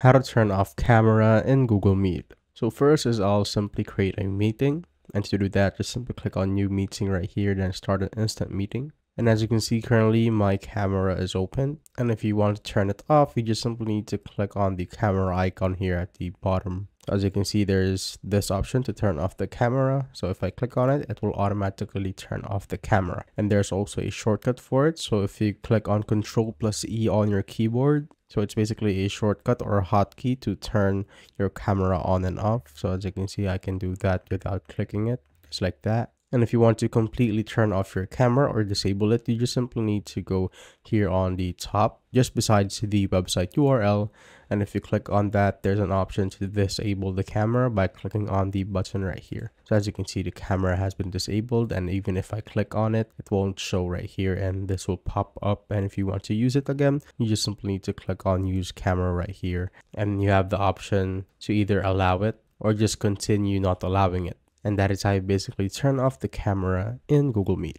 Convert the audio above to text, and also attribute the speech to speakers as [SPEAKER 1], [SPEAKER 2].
[SPEAKER 1] how to turn off camera in Google Meet. So first is I'll simply create a meeting. And to do that, just simply click on new meeting right here, then start an instant meeting. And as you can see currently, my camera is open. And if you want to turn it off, you just simply need to click on the camera icon here at the bottom. As you can see, there's this option to turn off the camera. So if I click on it, it will automatically turn off the camera. And there's also a shortcut for it. So if you click on Control plus E on your keyboard, so it's basically a shortcut or a hotkey to turn your camera on and off. So as you can see, I can do that without clicking it, just like that. And if you want to completely turn off your camera or disable it, you just simply need to go here on the top, just besides the website URL. And if you click on that, there's an option to disable the camera by clicking on the button right here. So as you can see, the camera has been disabled. And even if I click on it, it won't show right here and this will pop up. And if you want to use it again, you just simply need to click on use camera right here. And you have the option to either allow it or just continue not allowing it. And that is how you basically turn off the camera in Google Meet.